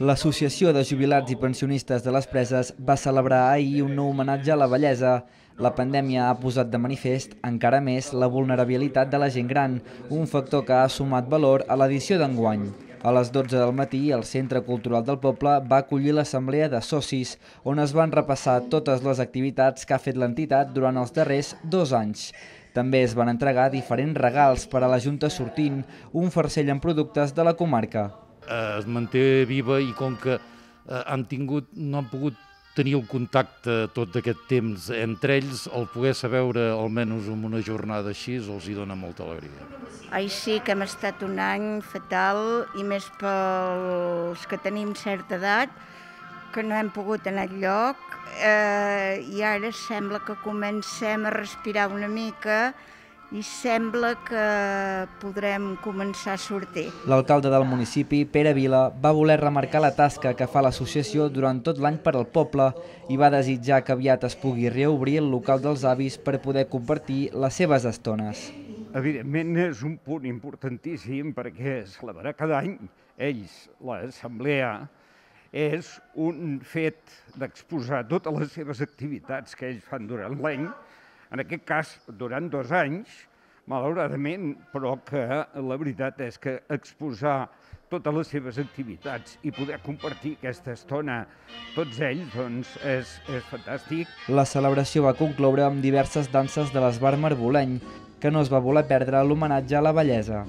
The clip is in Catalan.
L'Associació de Jubilats i Pensionistes de les Preses va celebrar ahir un nou homenatge a la bellesa. La pandèmia ha posat de manifest encara més la vulnerabilitat de la gent gran, un factor que ha sumat valor a l'edició d'enguany. A les 12 del matí, el Centre Cultural del Poble va acollir l'assemblea de socis, on es van repassar totes les activitats que ha fet l'entitat durant els darrers dos anys. També es van entregar diferents regals per a la Junta sortint, un farcell amb productes de la comarca. Eh, es manté viva i com que eh, han tingut, no han pogut tenir el contacte tot aquest temps entre ells, el poder-se veure almenys en una jornada així els hi dona molta alegria. Ai, sí que hem estat un any fatal i més pels que tenim certa edat, que no hem pogut anar lloc eh, i ara sembla que comencem a respirar una mica i sembla que podrem començar a sortir. L'alcalde del municipi, Pere Vila, va voler remarcar la tasca que fa l'associació durant tot l'any per al poble i va desitjar que aviat es pugui reobrir el local dels avis per poder compartir les seves estones. Evidentment és un punt importantíssim perquè celebrar cada any ells, l'assemblea, és un fet d'exposar totes les seves activitats que ells fan durant l'any, en aquest cas durant dos anys, malauradament, però que la veritat és que exposar totes les seves activitats i poder compartir aquesta estona tots ells, doncs és, és fantàstic. La celebració va concloure amb diverses danses de l'Esbar Marboleny, que no es va voler perdre l'homenatge a la bellesa.